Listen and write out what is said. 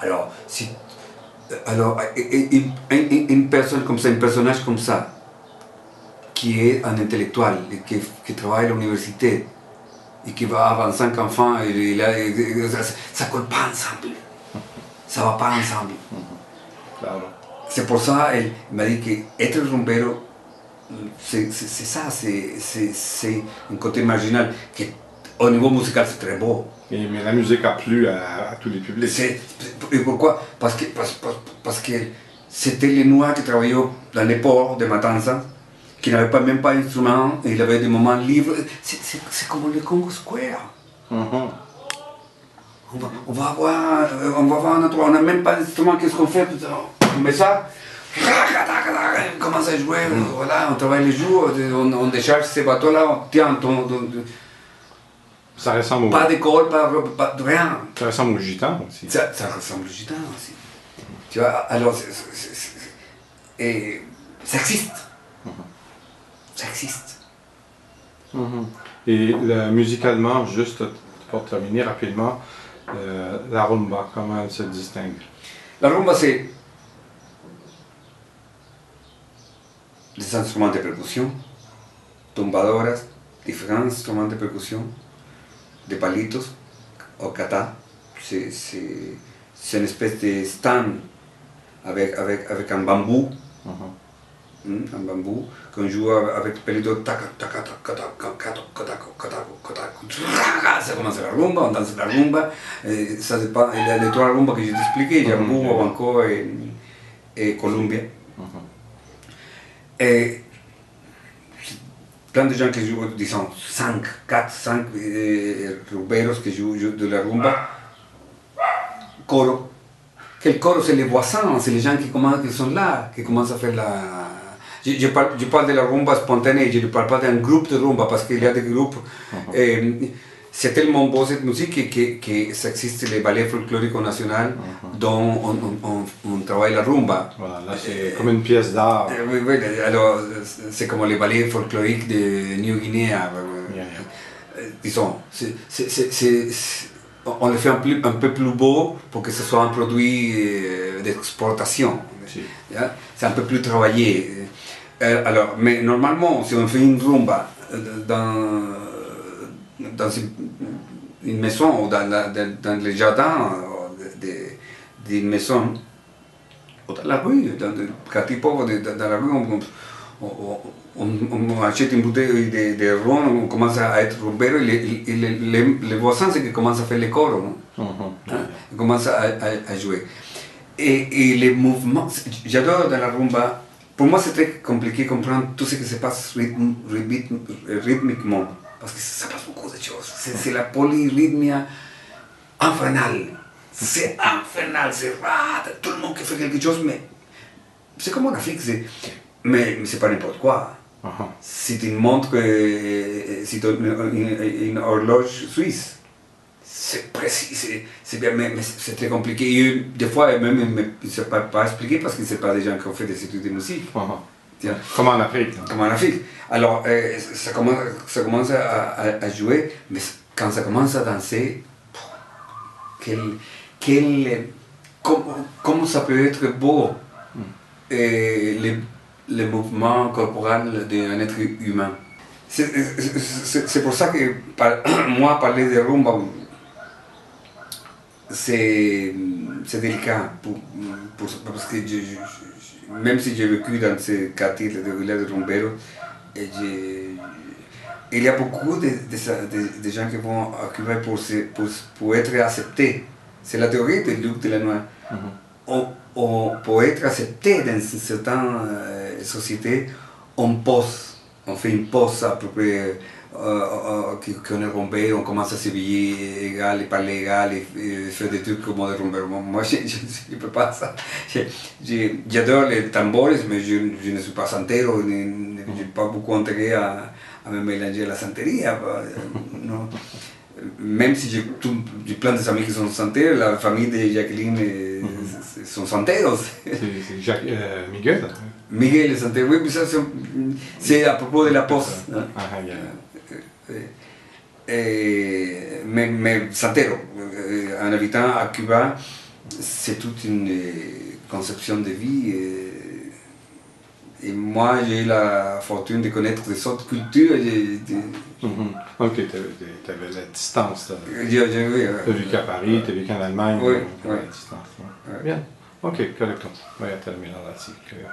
Alors, si, alors une, personne comme ça, un personnage comme ça, qui est un intellectuel, qui, qui travaille à l'université, et qui va avoir cinq enfants, et, ça ne colle pas ensemble. Ça ne va pas ensemble. C'est pour ça qu'elle m'a dit qu'être rumbero, c'est ça, c'est un côté marginal qui, au niveau musical, c'est très beau. mais la musique a plu à, tous les publics. Et pourquoi? Parce que, parce, que c'était les Noirs qui travaillaient dans les ports de Matanzas, qui n'avaient pas, même pas d'instrument, et il avait des moments libres. C'est comme le Congo Square. Mm-hmm. on, va, on, va, avoir, on va avoir un on n'a même pas d'instrument, qu'est-ce qu'on fait? On met ça, on commence à jouer, mm. voilà, on travaille les jours, on, on décharge ces bateaux-là, on tient, on, ça ressemble au... Pas d'école, pas, pas, de rien. Ça ressemble au gitan aussi. Ça, ça ressemble au gitan aussi. Tu vois, alors, et ça existe. Ça existe. Mm-hmm. Et musicalement, juste pour terminer rapidement, euh, la rumba, comment elle se distingue? La rumba, c'est des instruments de percussion, tumbadoras, différents instruments de percussion, des palitos au kata. C'est une espèce de stand avec, avec, avec un bambou. un bambou qu'on joue avec pelito taca taca taca taca ça commence la rumba on danse la rumba ça dépend il y a les trois rumbas que je t'expliquais Jambu, Banco et, et Colombia et plein de gens qui jouent, disons 5, 4, 5 rumberos qui jouent de la rumba, coro. Que le coro, c'est les voisins, c'est les gens qui, commencent, qui sont là, qui commencent à faire la... Je, je, parle, je parle de la rumba spontanée, je ne parle pas d'un groupe de rumba, parce qu'il y a des groupes... Uh -huh. et, c'est tellement beau cette musique que, que, ça existe les ballets folkloriques nationaux uh -huh. dont on, on, on, travaille la rumba. Voilà, là c'est comme une pièce d'art. Oui, oui, alors c'est comme les ballets folkloriques de New Guinea. Yeah, yeah. Disons, c est, c est, on le fait un, plus, un, peu plus beau pour que ce soit un produit d'exportation. Sí. C'est un peu plus travaillé. Alors, mais normalement, si on fait une rumba dans dans une, maison ou dans, dans, le jardin d'une maison, ou dans la rue, dans le quartier pauvre, dans, la rue, on, achète une bouteille de, de ron, on commence à être rumbero et les, les, les, voisins, c'est qu'ils commencent à faire les corps, non? Hein? Ils commencent à, à, jouer. Et, et, les mouvements, j'adore dans la rumba, pour moi c'est très compliqué de comprendre tout ce qui se passe rythmiquement parce que ça passe C'est la polyrythmia infernale. C'est infernal, c'est tout le monde qui fait quelque chose, mais c'est comme en Afrique, mais, mais c'est pas n'importe quoi. C'est une montre, c'est une, une, horloge suisse. C'est précis, c'est bien, mais, c'est très compliqué. des fois, même, je ne sais pas, pas expliquer parce que ce pas des gens qui ont fait des études de musique. Comme en Afrique. Comme en Afrique. Alors, euh, ça, commence, ça commence à, à, jouer, mais quand ça commence à danser, quel, quel, comment, ça peut être beau mm. et les, les mouvements corporels d'un être humain. C'est pour ça que moi, parler de rumba, c'est délicat, pour, pour, parce que je, même si j'ai vécu dans ce quartier de village de Rumbero, il y a beaucoup de, de, de, gens qui vont occuper pour, pour, pour être acceptés. C'est la théorie de Luc Delanois. Mm -hmm. on, pour être accepté dans certaines euh, sociétés, on pose, on fait une pose à peu près qu'on est rompé, on commence à s'habiller égal et parler égal et, faire des trucs comme de romper. Moi, je ne peux pas ça. J'adore les tambores, mais je, je, ne suis pas santero, je n'ai pas beaucoup intérêt à, à me mélanger la santerie. Non. Même si j'ai plein d'amis qui sont santeros, la famille de Jacqueline mm -hmm. sont santeros. C'est euh, Miguel Miguel est santero, oui, c'est à propos de la poste. Ah, yeah. Eh, me, me, santero, eh, un habitant à Cuba c'est toute une euh, conception de vie. Et, et moi, j'ai eu la fortune de connaître des autres cultures. de- Mhm. Ok, tu avais la distance. oui, Tu as vécu à Paris, tu as vécu en Allemagne. Oui, oui. la distance. Bien. Ok, correcto. Voy a terminar así, creo.